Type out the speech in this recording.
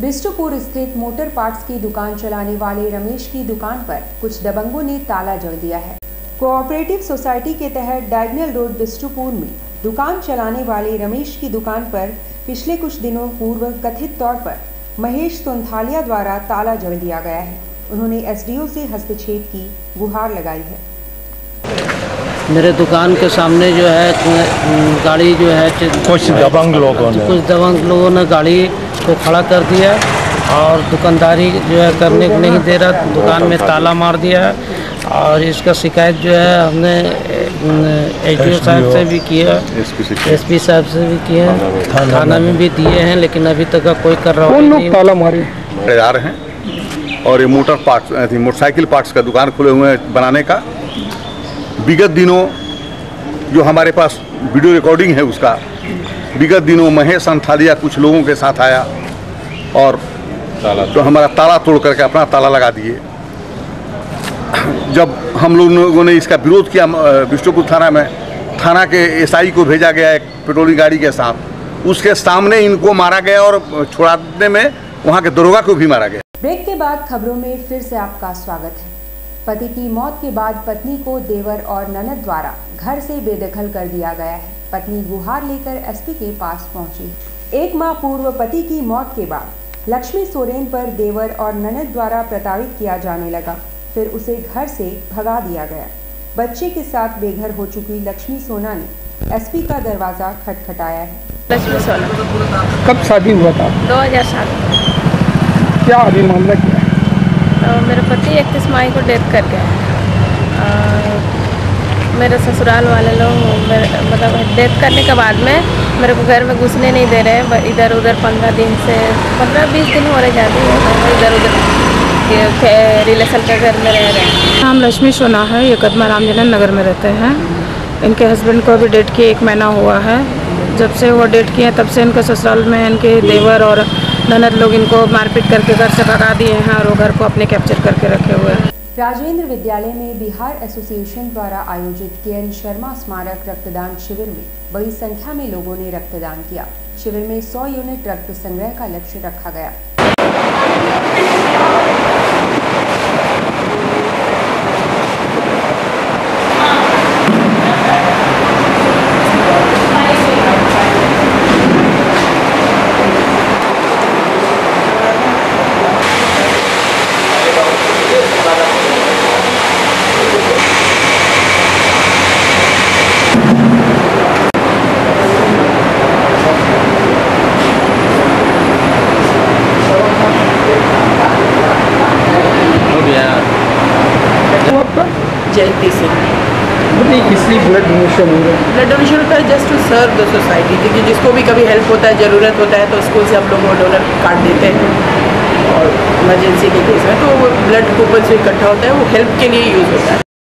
बिस्टुपुर स्थित motor parts की दुकान चलाने वाले रमेश की दुकान पर कुछ दबंगों ने ताला जड़ दिया है। कोऑपरेटिव सोसाइटी के तहत डायगनल रोड बिस्टुपुर में दुकान चलाने वाले रमेश की दुकान पर पिछले कुछ दिनों पूर्व कथित तौर पर महेश सोनथालिया द्वारा ताला जड़ दिया गया है। उन्होंने एसडीओ से हस्तक्षेप की गुहार लगाई है। मेरे दुकान के सामने जो है गाड़ी जो है कुछ दबंग लोगों ने। कुछ दबंग लोगों ने गाड़ी को खड़ा कर दिया और दुकानदारी जो है करने को नहीं दे रहा दुकान में ताला मार दिया है और इसका शिकायत जो है हमने एच साहब से भी किया एसपी साहब से भी किया थाना में भी दिए हैं लेकिन अभी तक का कोई कर रहा कौन लोग नहीं ताला मारे? रहे हैं। और ये मोटर पार्ट्स मोटरसाइकिल पार्ट्स का दुकान खुले हुए हैं बनाने का। विगत दिनों जो हमारे पास वीडियो रिकॉर्डिंग है उसका विगत दिनों महेश अंथालिया कुछ लोगों के साथ आया और तो हमारा ताला तोड़ करके अपना ताला लगा दिए। जब हम लोगों ने इसका विरोध किया विष्णुपुर थाना में थाना के एसआई को भेजा गया एक पेट्रोलिंग गाड़ी के साथ। उसके सामने इनको मारा गया और छुड़ाने में वहाँ के दरोगा को भी मारा गया। ब्रेक के बाद खबरों में फिर से आपका स्वागत है। पति की मौत के बाद पत्नी को देवर और ननद द्वारा घर से बेदखल कर दिया गया है। पत्नी गुहार लेकर एसपी के पास पहुँची। एक माह पूर्व पति की मौत के बाद लक्ष्मी सोरेन पर देवर और ननद द्वारा प्रताड़ित किया जाने लगा। फिर उसे घर से भगा दिया गया। बच्चे के साथ बेघर हो चुकी लक्ष्मी सोना ने एसपी का दरवाज़ा खटखटाया है। लक्ष्मी सोना। कब शादी हुआ था? दो हज़ार सात क्या अभी मामला क्या है? मेरे पति इकतीस मई को डेथ कर गए मेरे ससुराल वाले लोग मतलब डेथ करने के बाद में मेरे को घर में घुसने नहीं दे रहे हैं। इधर उधर पंद्रह दिन से, पंद्रह बीस दिन हो रहे जाती है इधर उधर रिलेशन के घर में रह रहे हैं। नाम लक्ष्मी सोना है। ये कदमा रामजनन नगर में रहते हैं। इनके हस्बैंड को अभी डेट किए एक महीना हुआ है। जब से वो डेट किए तब से इनके ससुराल में इनके देवर और ननद लोग इनको मारपीट करके घर से भगा दिए हैं और वो घर को अपने कैप्चर करके रखे हुए हैं। राजेंद्र विद्यालय में बिहार एसोसिएशन द्वारा आयोजित के एन शर्मा स्मारक रक्तदान शिविर में बड़ी संख्या में लोगों ने रक्तदान किया। शिविर में 100 यूनिट रक्त संग्रह का लक्ष्य रखा गया हो गया वो आपका जयंती सिंह इसलिए ब्लड डोनेशन ब्लड डोनेशन होता है just to serve the society क्योंकि जिसको भी कभी हेल्प होता है ज़रूरत होता है तो उसको से हम लोग वो डोनर कार्ड देते हैं। और इमरजेंसी के केस में तो वो ब्लड कूपन से इकट्ठा होता है वो हेल्प के लिए यूज़ होता है।